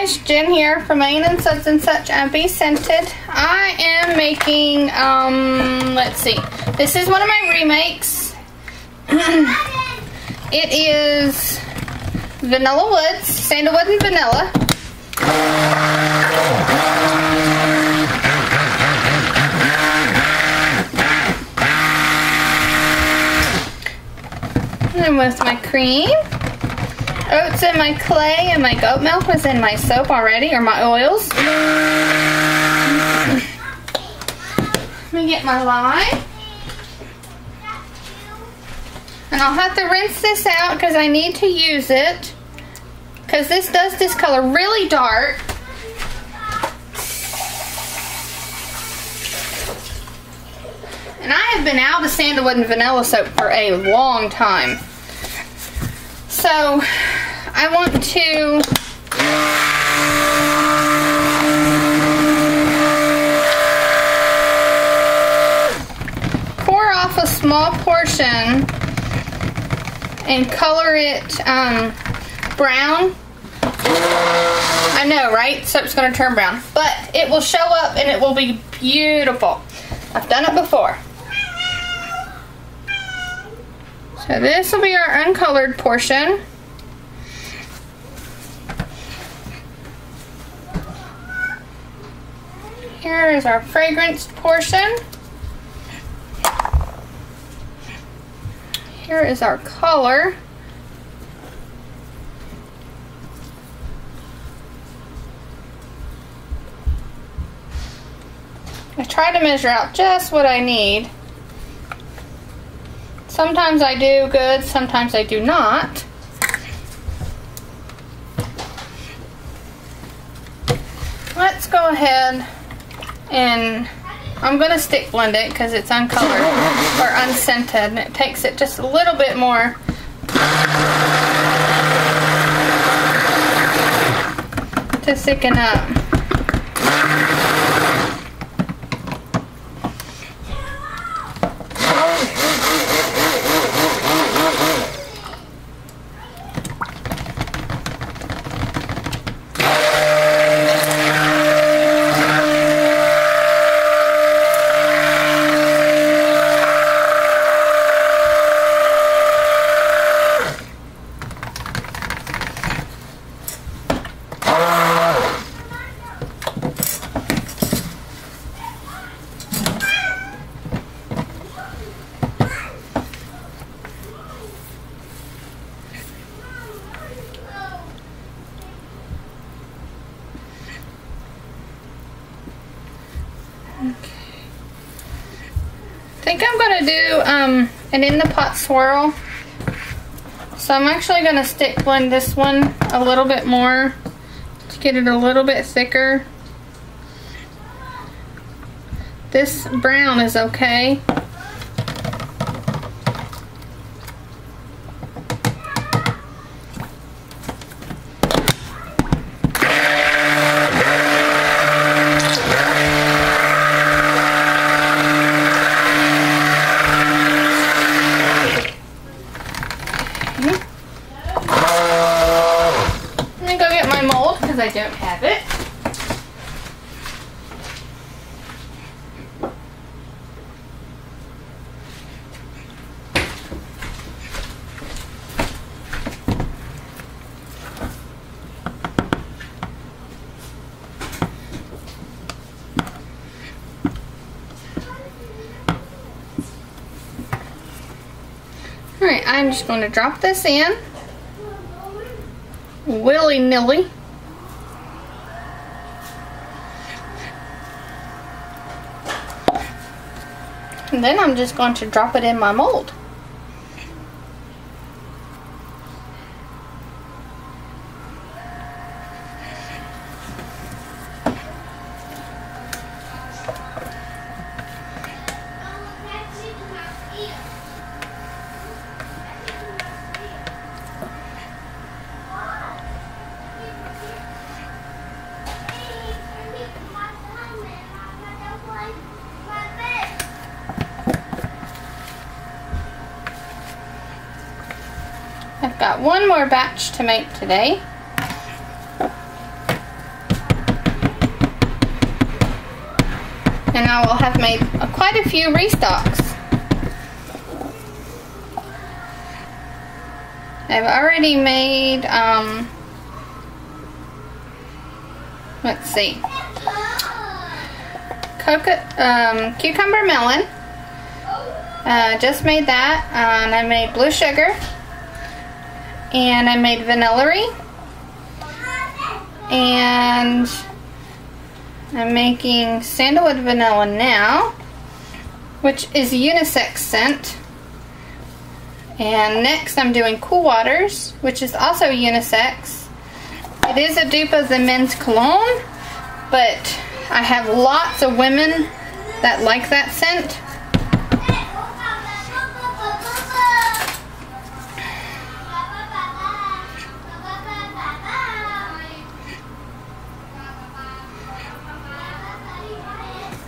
guys, Jen here from Maine and Such and Such and BeScented. I am making, um, let's see. This is one of my remakes. it is Vanilla Woods, Sandalwood and Vanilla. And with my cream oats and my clay and my goat milk was in my soap already, or my oils. Let me get my lye. And I'll have to rinse this out because I need to use it. Because this does discolor really dark. And I have been out of sandalwood and vanilla soap for a long time. So I want to pour off a small portion and color it um, brown. I know, right? Soap's going to turn brown. But it will show up and it will be beautiful. I've done it before. So this will be our uncolored portion. Here is our fragrance portion. Here is our color. I try to measure out just what I need. Sometimes I do good, sometimes I do not. Let's go ahead and I'm going to stick blend it because it's uncolored or unscented and it takes it just a little bit more to thicken up. Think I'm to do um, an in the pot swirl. So I'm actually to stick blend this one a little bit more to get it a little bit thicker. This brown is okay. I don't have it. Alright, I'm just going to drop this in willy-nilly. And then I'm just going to drop it in my mold. Got one more batch to make today. And I will have made quite a few restocks. I've already made, um, let's see, Coca um, cucumber melon. Uh, just made that, uh, and I made blue sugar and I made vanillary, and I'm making sandalwood vanilla now, which is unisex scent. And next I'm doing Cool Waters, which is also unisex. It is a dupe of the men's cologne, but I have lots of women that like that scent.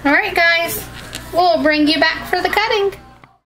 Alright guys, we'll bring you back for the cutting.